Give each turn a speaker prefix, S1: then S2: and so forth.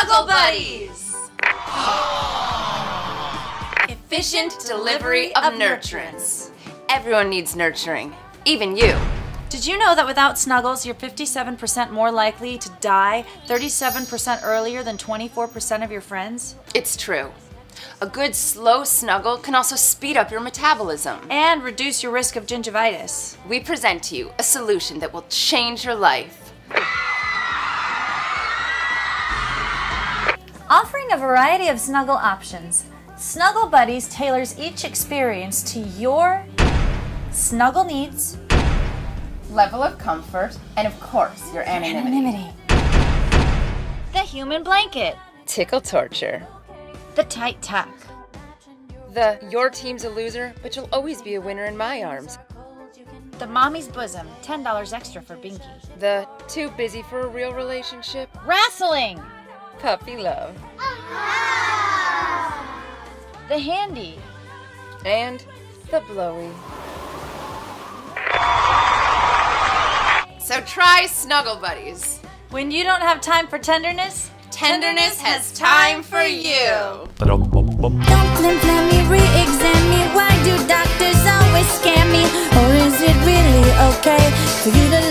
S1: Snuggle Buddies! Efficient delivery of nurturance. Everyone needs nurturing, even you.
S2: Did you know that without snuggles, you're 57% more likely to die 37% earlier than 24% of your friends?
S1: It's true. A good slow snuggle can also speed up your metabolism.
S2: And reduce your risk of gingivitis.
S1: We present to you a solution that will change your life.
S2: Offering a variety of snuggle options, Snuggle Buddies tailors each experience to your snuggle needs,
S1: level of comfort, and of course, your anonymity.
S2: anonymity. The human blanket,
S1: Tickle torture.
S2: the tight tuck,
S1: The your team's a loser, but you'll always be a winner in my arms.
S2: the mommy's bosom, $10 extra for Binky,
S1: The too busy for a real relationship.
S2: wrestling,
S1: Puppy love.
S2: The handy,
S1: And the blowy. So try Snuggle Buddies.
S2: When you don't have time for tenderness,
S1: Tenderness has time for you.
S3: Ba-dum, bum, bum.
S4: Don't flim flam me, re-examine me. Why do doctors always scam me? Or is it really okay for you to